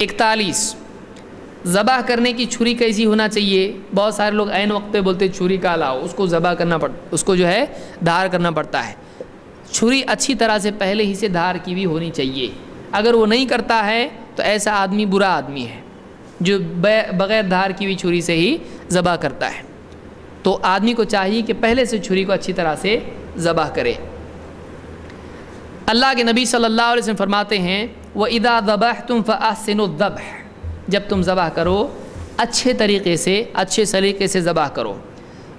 اکتالیس۔ ذبح کرنے کی چھری کیسی ہونا چاہیے؟ بہت سارے لوگ عین وقت پہ بولتے چھری کا لاؤ اس کو ذبح کرنا پڑ، اس کو جو ہے دھار کرنا پڑتا ہے۔ چھری اچھی طرح سے پہلے ہی سے دھار کی بھی ہونی چاہیے۔ اگر وہ نہیں کرتا ہے تو ایسا آدمی برا آدمی ہے، جو بغیر دھار کی ہوئی چھری سے ہی ذبح کرتا ہے۔ تو آدمی کو چاہیے کہ پہلے سے چھری کو اچھی طرح سے ذبح کرے۔ اللہ کے نبی صلی اللہ علیہ وسلم فرماتے ہیں وہ ادا ذبح تم فاصن الذبح۔ جب تم ذبح کرو، اچھے طریقے سے، اچھے سلیقے سے ذبح کرو۔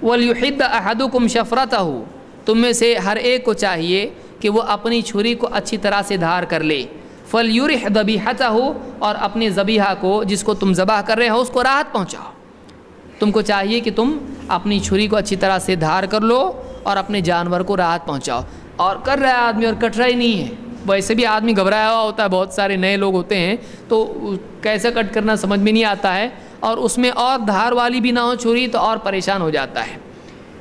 ولیحد احدکم شفرت ہو تم میں سے ہر ایک کو چاہیے کہ وہ اپنی چھری کو اچھی طرح سے دھار کر لے۔ فلیورح ذبیحتہ ہو اور اپنے ذبیحہ کو، جس کو تم ذبح کر رہے ہو، اس کو راحت پہنچاؤ۔ تم کو چاہیے کہ تم اپنی چھری کو اچھی طرح سے دھار کر لو اور اپنے جانور کو راحت پہنچاؤ۔ اور کر رہا ہے آدمی اور کٹ رہا ہی نہیں ہے۔ ویسے بھی آدمی گھبرایا ہوا ہوتا ہے، بہت سارے نئے لوگ ہوتے ہیں، تو کیسے کٹ کرنا سمجھ میں نہیں آتا ہے۔ اور اس میں اور دھار والی بھی نہ ہو چھری تو اور پریشان ہو جاتا ہے۔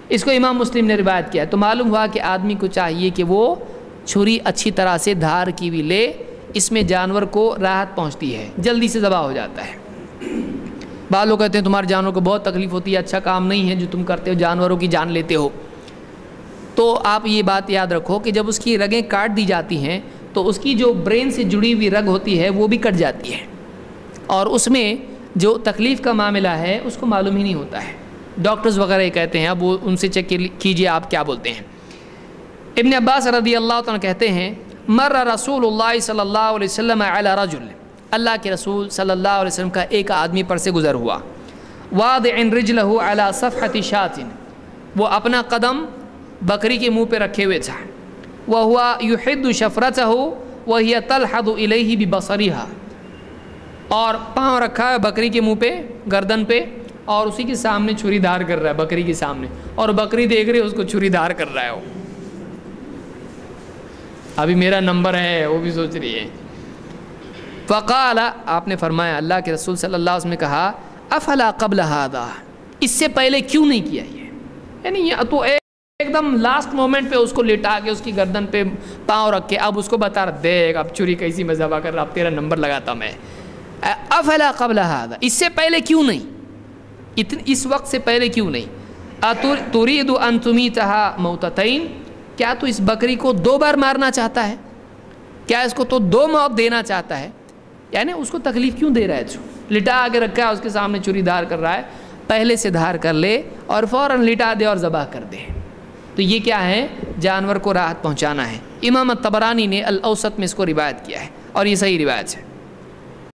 اس کو امام مسلم نے روایت کیا۔ تو معلوم ہوا کہ آدمی کو چاہیے کہ وہ چھری اچھی طرح سے دھار کی بھی لے، اس میں جانور کو راحت پہنچتی ہے، جلدی سے ذبح ہو جاتا ہے۔ بعض لوگ کہتے ہیں تمہارے جانور کو بہت تکلیف ہوتی ہے اچھا کام نہیں ہے جو تم کرتے ہو، جانوروں کی جان لیتے ہو۔ تو آپ یہ بات یاد رکھو کہ جب اس کی رگیں کاٹ دی جاتی ہیں، تو اس کی جو برین سے جڑی ہوئی رگ ہوتی ہے، وہ بھی کٹ جاتی ہے۔ اور اس میں جو تکلیف کا معاملہ ہے، اس کو معلوم ہی نہیں ہوتا ہے۔ ڈاکٹرز وغیرہ یہ کہتے ہیں، اب وہ ان سے چیک کیجیے آپ کیا بولتے ہیں۔ ابن عباس رضی اللہ تعالیٰ کہتے ہیں، مر رسول اللہ صلی اللہ علیہ وسلم علی رجل۔ اللہ کے رسول صلی اللہ علیہ وسلم کا ایک آدمی پر سے گزر ہوا۔ واد ان رجلہ علی صفحت شاطن وہ اپنا قدم بکری کے منہ پہ رکھے ہوئے تھا۔ وہ ہوا یحد شفرت ہو وہ تلحد الہی بھی بصریحا اور پاؤں رکھا ہے بکری کے منہ پہ، گردن پہ، اور اسی کے سامنے چھری دھار کر رہا ہے بکری کے سامنے۔ اور بکری دیکھ رہی ہے، اس کو چھری دھار کر رہا ہے وہ۔ ابھی میرا نمبر ہے، وہ بھی سوچ رہی ہے۔ فقال، آپ نے فرمایا، اللہ کے رسول صلی اللہ علیہ وسلم نے کہا، افلا قبل ہادا اس سے پہلے کیوں نہیں کیا یہ؟ یعنی یہ تو ایک دم لاسٹ مومنٹ پہ اس کو لٹا کے اس کی گردن پہ پاؤں رکھ کے اب اس کو بتا رہا، دیکھ، اب چوری کیسی مذہبہ کر رہا، اب تیرا نمبر لگاتا میں۔ افلا قبل ہادا اس سے پہلے کیوں نہیں؟ اتن، اس وقت سے پہلے کیوں نہیں؟ ترید ان تمی تہا موتتین کیا تو اس بکری کو دو بار مارنا چاہتا ہے؟ کیا اس کو تو دو موت دینا چاہتا ہے؟ یعنی اس کو تکلیف کیوں دے رہا ہے جو لٹا آگے رکھا ہے اس کے سامنے چوری دھار کر رہا ہے۔ پہلے سے دھار کر لے اور فوراً لٹا دے اور ذبح کر دے۔ تو یہ کیا ہے؟ جانور کو راحت پہنچانا ہے۔ امام تبرانی نے الاوسط میں اس کو روایت کیا ہے اور یہ صحیح روایت ہے۔